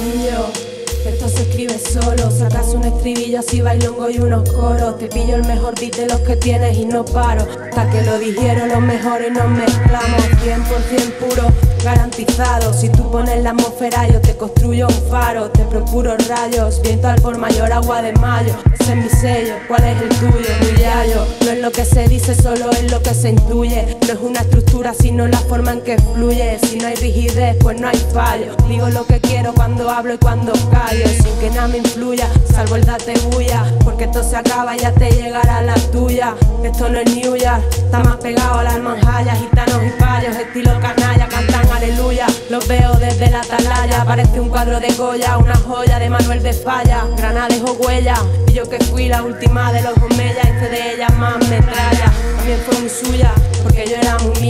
Esto se escribe solo, sacas un estribillo así bailongo y unos coros. Te pillo el mejor beat los que tienes y no paro. Hasta que lo dijeron los mejores nos mezclamos 100% puro, garantizado. Si tú pones la atmósfera yo te construyo un faro. Te procuro rayos, viento al por mayor, agua de mayo. Ese es mi sello, ¿cuál es el tuyo? Mi diario. No es lo que se dice, solo es lo que se intuye. No es una estructura, sino la forma en que fluye. Si no hay rigidez, pues no hay fallo. Digo lo que quiero cuando hablo y cuando callo sin que nada me influya, salvo el date bulla, porque esto se acaba, ya te llegará la tuya. Esto no es New York, está más pegado a las manjallas, gitanos y payos, estilo aleluya. Los veo desde la atalaya, parece un cuadro de Goya, una joya de Manuel de Falla, Granada dejó huella, y yo que fui la última de los Omeya, hice de ella más metralla, también fue muy suya,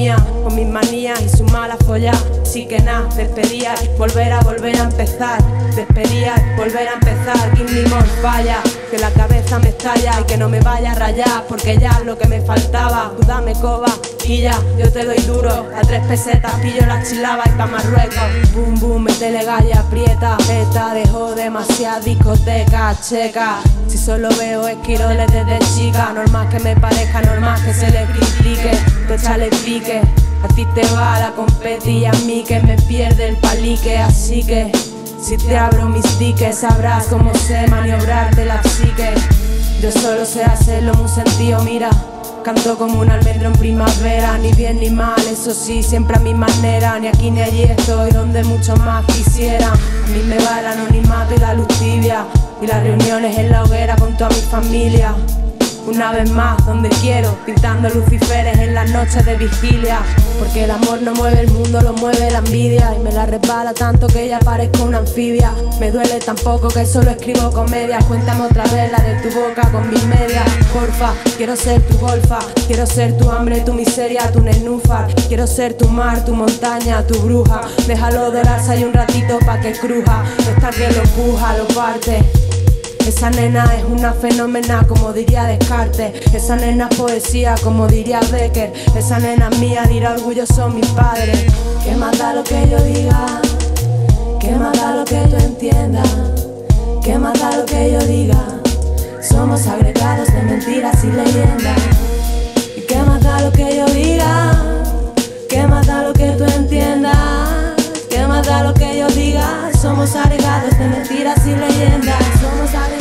con mis manías y su mala folla. Así que nada, despedía, volver a volver a empezar, despedía, volver a empezar, que mi falla, que la cabeza me estalla y que no me vaya a rayar, porque ya lo que me faltaba, tú dame coba y ya, yo te doy duro, a tres pesetas pillo la chilaba y pa' Marruecos, boom boom, metele galla, aprieta, esta dejó demasiada discoteca checa, si solo veo esquiroles desde chica, A ti te va la competi y a mí que me pierde el palique, así que si te abro mis diques sabrás cómo sé maniobrarte la psique. Yo solo sé hacerlo en un sentido, mira. Canto como un almendro en primavera, ni bien ni mal, eso sí, siempre a mi manera. Ni aquí ni allí estoy donde mucho más quisiera. A mí me va el anonimato y la luz tibia, y las reuniones en la hoguera con toda mi familia. Una vez más, donde quiero, pintando luciferes en las noches de vigilia. Porque el amor no mueve el mundo, lo mueve la envidia. Y me la resbala tanto que ella parezca una anfibia. Me duele tan poco que solo escribo comedias. Cuéntame otra vez la de tu boca con mis medias. Porfa, quiero ser tu golfa. Quiero ser tu hambre, tu miseria, tu nenúfar. Quiero ser tu mar, tu montaña, tu bruja. Déjalo dorarse ahí un ratito pa' que cruja. Esta que lo puja, lo parte. Esa nena es una fenómena, como diría Descartes. Esa nena es poesía, como diría Becker. Esa nena mía, dirá orgulloso mis padres. ¿Qué más da lo que yo diga? ¿Qué más da lo que tú entiendas? ¿Qué más da lo que yo diga? Somos agregados de mentiras y leyendas. ¿Y qué más da lo que yo diga? ¿Qué más da lo que tú entiendas? ¿Qué más da lo que yo diga? Somos agregados out